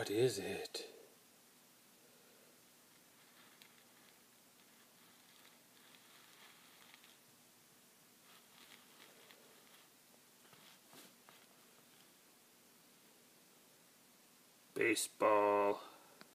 What is it? Baseball.